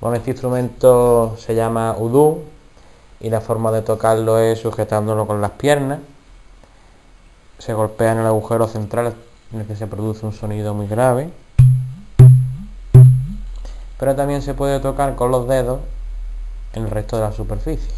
Bueno, este instrumento se llama udú y la forma de tocarlo es sujetándolo con las piernas. Se golpea en el agujero central en el que se produce un sonido muy grave. Pero también se puede tocar con los dedos en el resto de la superficie.